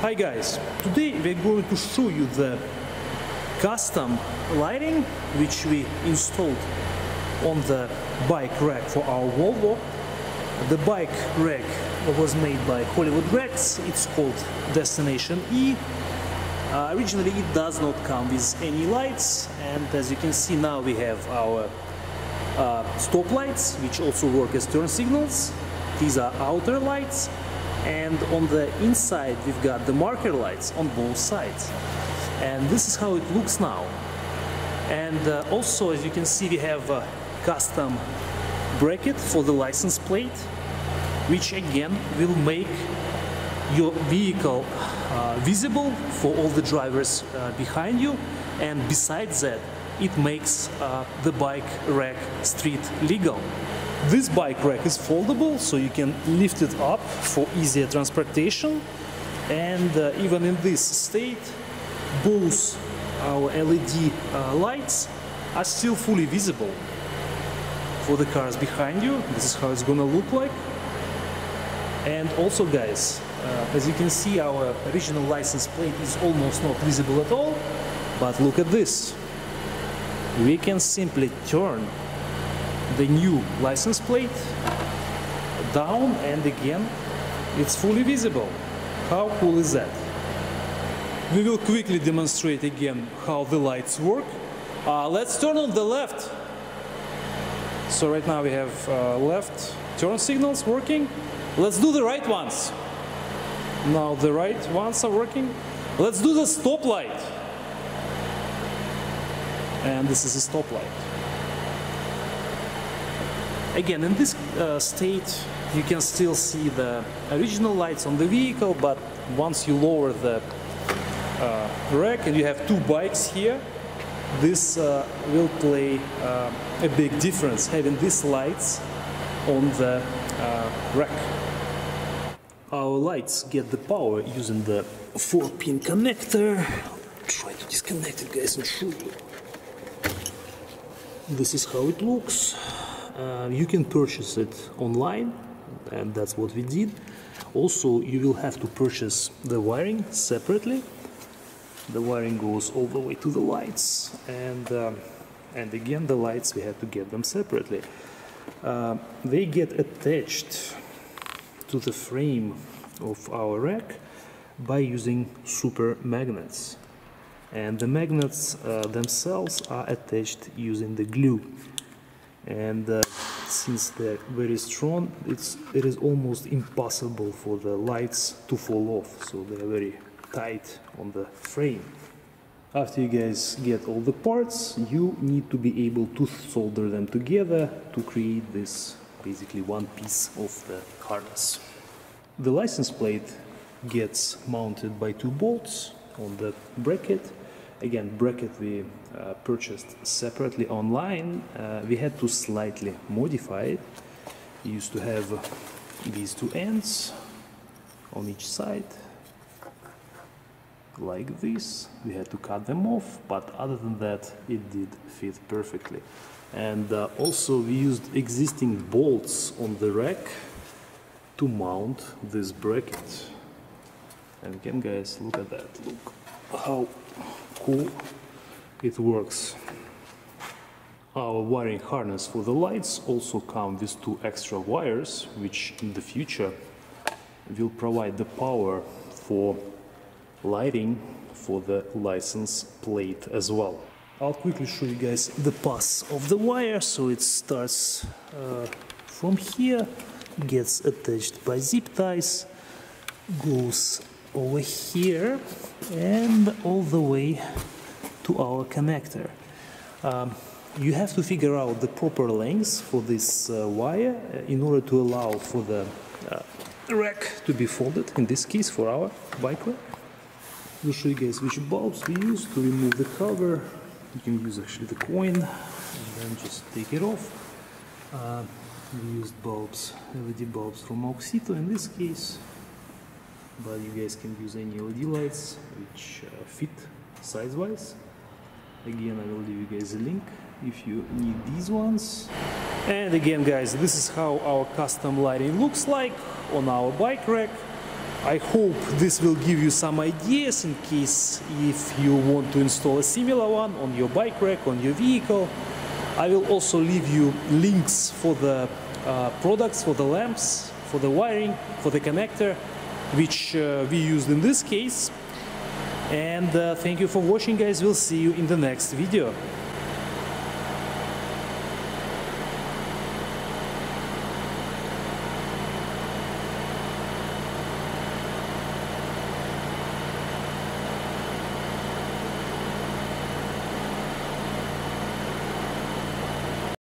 Hi guys, today we're going to show you the custom lighting which we installed on the bike rack for our Volvo. The bike rack was made by Hollywood Racks, it's called Destination E. Uh, originally it does not come with any lights and as you can see now we have our uh, stop lights which also work as turn signals. These are outer lights and on the inside we've got the marker lights on both sides. And this is how it looks now. And uh, also as you can see we have a custom bracket for the license plate which again will make your vehicle uh, visible for all the drivers uh, behind you. And besides that it makes uh, the bike rack street legal this bike rack is foldable, so you can lift it up for easier transportation. And uh, even in this state, both our LED uh, lights are still fully visible for the cars behind you. This is how it's gonna look like. And also guys, uh, as you can see our original license plate is almost not visible at all. But look at this. We can simply turn the new license plate down and again it's fully visible. How cool is that? We will quickly demonstrate again how the lights work. Uh, let's turn on the left. So right now we have uh, left turn signals working. Let's do the right ones. Now the right ones are working. Let's do the stop light. And this is a stop light. Again, in this uh, state, you can still see the original lights on the vehicle, but once you lower the uh, rack and you have two bikes here, this uh, will play uh, a big difference, having these lights on the uh, rack. Our lights get the power using the 4-pin connector. Try to disconnect it, guys, and show you. This is how it looks. Uh, you can purchase it online and that's what we did. Also you will have to purchase the wiring separately. The wiring goes all the way to the lights and um, and again the lights we have to get them separately. Uh, they get attached to the frame of our rack by using super magnets. And the magnets uh, themselves are attached using the glue and uh, since they're very strong it's it is almost impossible for the lights to fall off. So they're very tight on the frame. After you guys get all the parts you need to be able to solder them together to create this basically one piece of the harness. The license plate gets mounted by two bolts on the bracket again bracket we uh, purchased separately online uh, we had to slightly modify it. We used to have these two ends on each side. Like this we had to cut them off but other than that it did fit perfectly. And uh, also we used existing bolts on the rack to mount this bracket. And again guys look at that. Look how cool it works. Our wiring harness for the lights also come with two extra wires, which in the future will provide the power for lighting for the license plate as well. I'll quickly show you guys the pass of the wire. So it starts uh, from here, gets attached by zip ties, goes over here and all the way to our connector. Um, you have to figure out the proper length for this uh, wire uh, in order to allow for the uh, rack to be folded, in this case for our bike rack. We'll show you guys which bulbs we use to remove the cover. You can use actually the coin and then just take it off. Uh, we used bulbs, LED bulbs from Auxito in this case but you guys can use any LED lights which uh, fit size-wise. Again, I will leave you guys a link if you need these ones. And again, guys, this is how our custom lighting looks like on our bike rack. I hope this will give you some ideas in case if you want to install a similar one on your bike rack, on your vehicle. I will also leave you links for the uh, products, for the lamps, for the wiring, for the connector, which uh, we used in this case. And uh, thank you for watching guys, we'll see you in the next video.